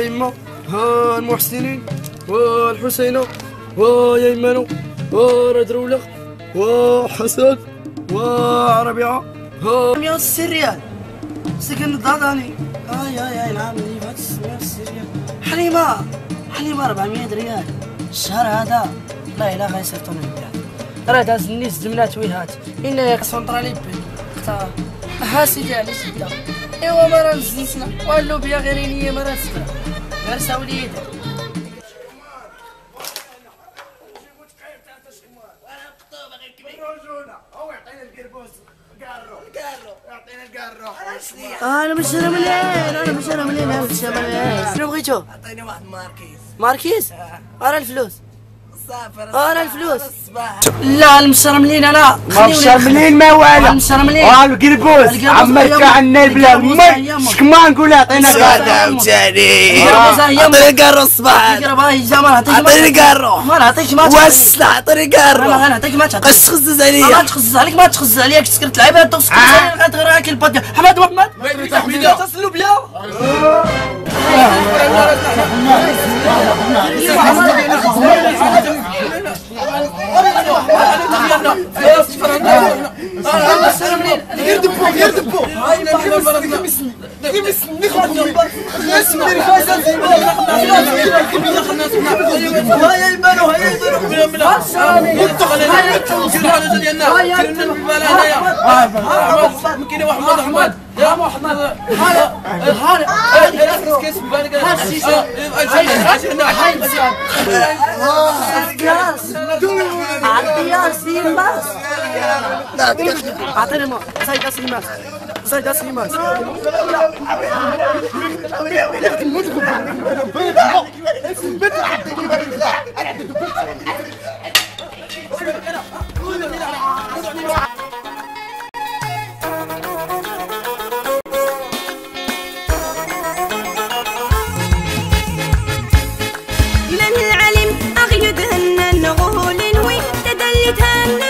الحبيبة يما ها المحسنين ها الحسينة ها يا يمانو ها راد رولة ها حسن ها ربيعة ها 160 ريال سكن الضغطاني. آي آي آي نعم لي بس 160 ريال حليمة حليمة 400 ريال الشهر هذا. لا إله غير يصيفطوني البلاد راه داز النيس زمنات ويهات. إنا سونطرالي بي اختار ها سيدي علي سيدي ايوا ما راه نزنسنا والو بيا غير نيه ما راه غير ساولي يدك. أنا مش أنا مليان أنا مش أنا مليان أنا مش أنا مليان شنو بغيتو؟ عطيني واحد ماركيز. ماركيز؟ ارا الفلوس. ارا الفلوس. لا المشرملين أنا ما مشرملين ما والو المشرملين آه القربوس عمرك عنا البلا مي. شكما نقول عطينا كارت عاوتاني آه. عطيني كارو الصباح ما نعطيك عطيني كارو ما نعطيكش ما وسع عطيني أنا كارو غنعطيك ما تعطيك قش تخزز ما عليا تخزز عليك ما تخزز عليك تسكرت لعيبة انت تسكرت عليك غتغير عليك الباط حماد محمد. تصلوا بيا عطيا سيماس اعطيني ما زايد سيماس you tell me